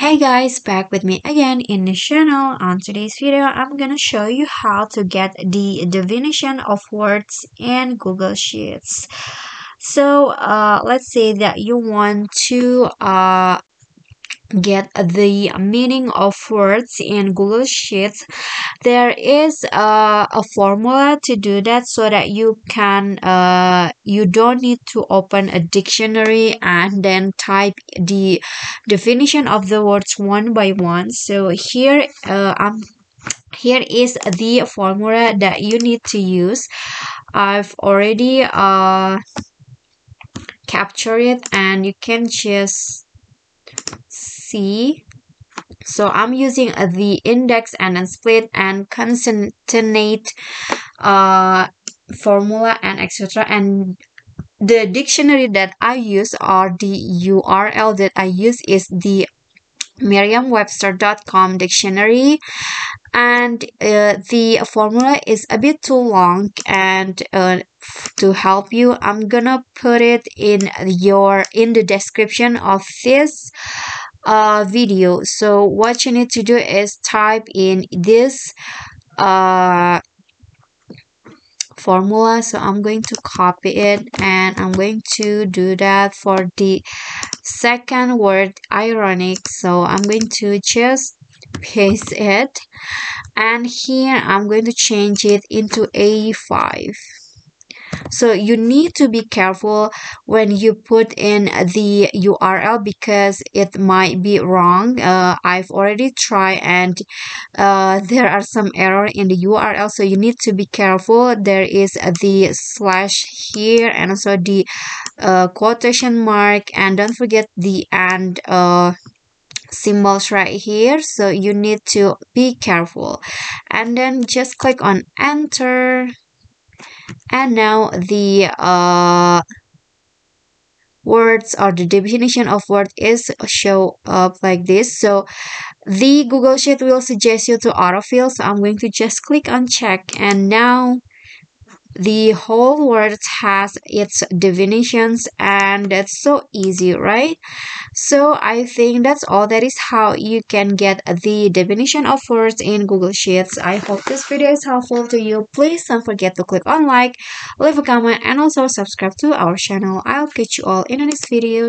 Hey guys, back with me again in the channel. On today's video, I'm gonna show you how to get the definition of words in Google Sheets. So uh, let's say that you want to uh, get the meaning of words in Google Sheets, there is a formula to do that so that you can uh, you don't need to open a dictionary and then type the definition of the words one by one. So here uh, I'm here is the formula that you need to use. I've already uh, captured it and you can just so i'm using uh, the index and then split and concatenate uh, formula and etc and the dictionary that i use or the url that i use is the merriam-webster.com dictionary. And uh, the formula is a bit too long and uh, to help you i'm gonna put it in your in the description of this uh, video. So what you need to do is type in this uh, formula. So i'm going to copy it and i'm going to do that for the second word ironic. So i'm going to just paste it and here i'm going to change it into a5 so you need to be careful when you put in the url because it might be wrong. Uh, i've already tried and uh, there are some error in the url so you need to be careful. There is the slash here and also the uh, quotation mark and don't forget the and uh, symbols right here. So you need to be careful. And then just click on enter and now the uh, words or the definition of word is show up like this. So the google sheet will suggest you to autofill. So i'm going to just click on check. And now the whole word has its definitions and that's so easy right? So i think that's all. That is how you can get the definition of words in google sheets. I hope this video is helpful to you. Please don't forget to click on like leave a comment and also subscribe to our channel. I'll catch you all in the next video